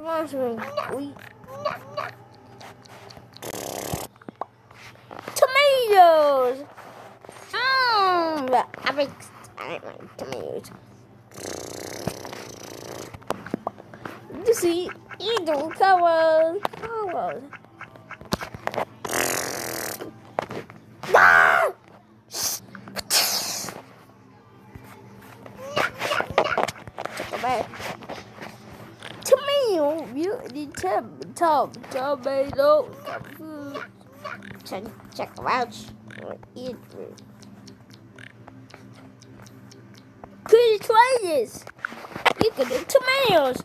mushroom. We... Tomatoes! Mmm! I make, I like tomatoes. You see, eagle colors, colors. Ah! Beauty, tom, tom, tomato. Check, check them out. Eat it. Could you try this? You can do tomatoes.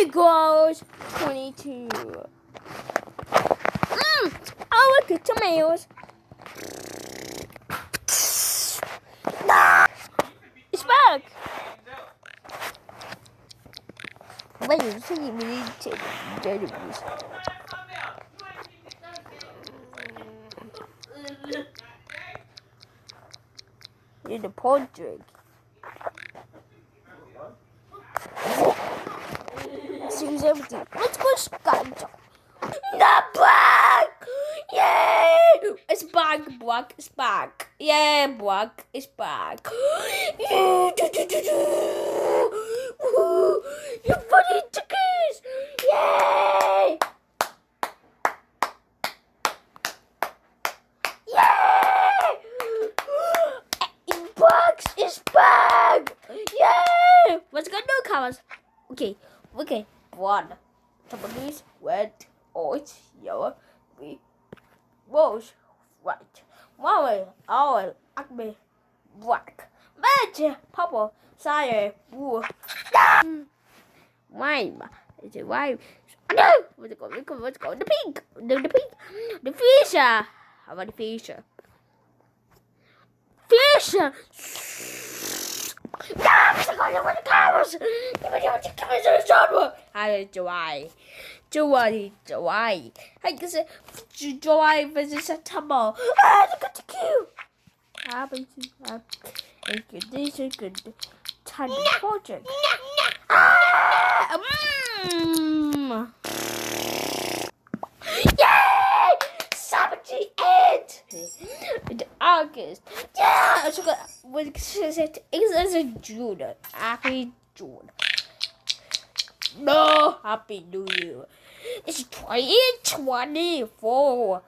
Equals 22. Mmm, I like the tomatoes. It's back. Wait, you see me need to database. In the drink. Seems empty. Let's go scout. The black! Yay! It's back, black is back. Yeah, black is back. Funny chickens! Yay! Yay! Box is back! Yay! Let's go new colors. Okay, okay. One. Japanese, red, orange, oh, yellow, green, rose, white, orange, orange, acme, black, magic, purple, cyan, blue. Lime. Is it lime? No! Let's go, let's go, let's go. The pink! The, the pink! The fisher! How about the fisher? Fisher! Let's go, look at the cows! Look at the cows in the genre! Hi, July. July, July. I guess July versus September. Ah, look at the queue! It's a good, this is good. Time project. Ah! Mmm! Yay! Sabotage it! In August. Yeah! Forgot. What is it? It's a June. Happy June. No! Happy New Year. It's 2024.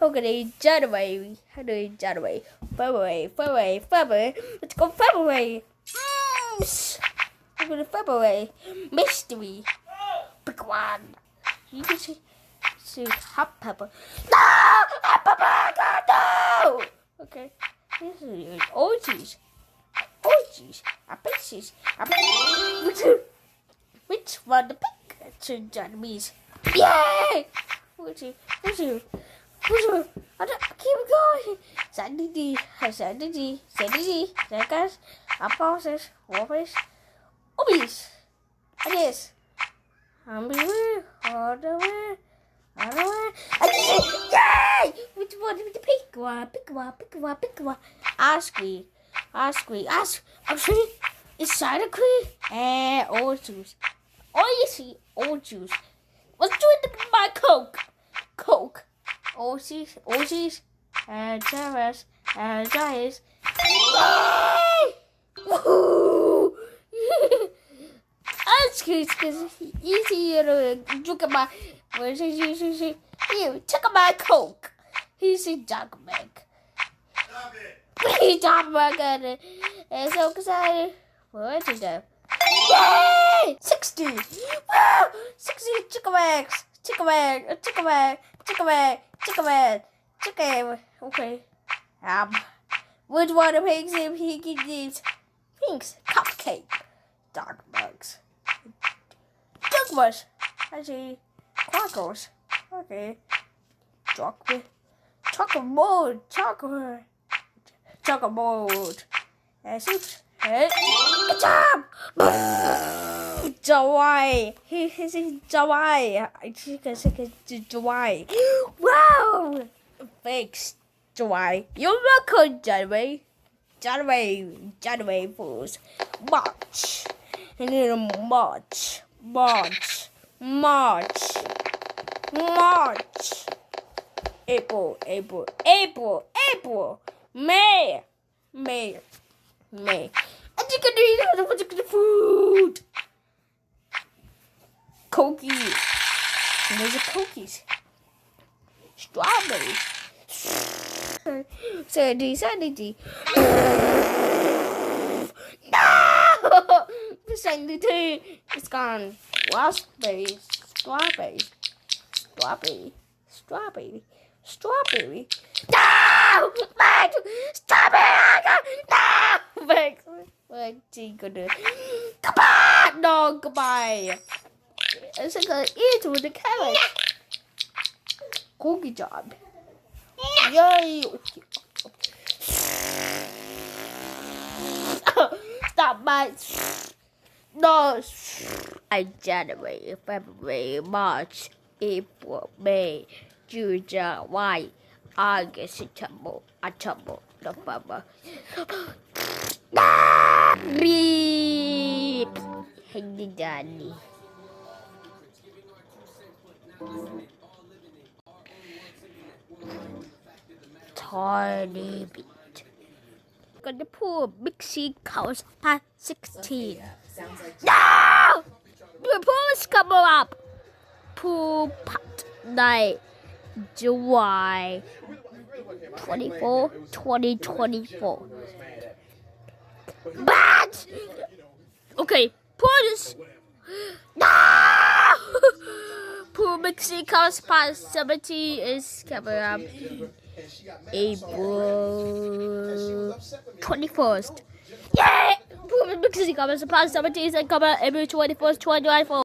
Okay, January. You January? February, February, February. Let's go February. Mm. Going to February. Mystery. Big one. You can see, see hot pepper. No! Hot pepper! No! Okay. This is orgies. Orgies. Pieces. I Which, one the picture Japanese? Yay! Which, which, which, I don't, keep going. Sanity, sanity, sanity, seconds, apostles, warface, obvious. All all the way. And this yay! Which one? The pink one, pink one, pink one, pink one. Ask me, ask saying, it's Santa Cruz and orange juice. See, orange juice. Let's do it my Coke. Coke. Oranges, oranges, and Jarvis, and Giants. Because easier to at my. He? Out my Coke. He's a dog milk. We dog milk and so excited. What did that? Yay! 60! Woo! 60 chicken eggs! Chicken egg! Chicken egg! Chicken egg! Chicken egg! Chicken! Okay. Um, of pigs he can use? Pinks. Cupcake. Dog bugs. Dogmas. I see. Quackles. Okay. Chocolate. Chocolate mold. Chocolate. Chocolate mold. Soups. And good job! July. He is in July. I think it's July. Wow! Thanks, July. You're welcome, January. January. January Fools. March. and then March, March, March, March, April, April, April, April, May, May, May. And you can eat a bunch of food. Cookies. And there's a cookies. Strawberry. Sandy, Sandy. No! Sandy, it's gone. Raspberry, strawberry, strawberry, strawberry, strawberry. No! Max! Strawberry! No! Max, Max, gonna. Goodbye! No, goodbye. It's gonna eat with the carrot. Cookie job. Yay! Stop my. No. I January, February, March, April, May, June, July, August, September, October, November. Beep. Hey, Daddy. Tiny beat. Gonna Pou Mixie cows past 16. No! The pool's coming up. Pool pot night, July 24, 2024. But, okay, pool is. No! Pou Mixie comes past 70 is coming up. April 21st. Yeah! Pou Mixie cows past 17 is coming April 21st, 2024.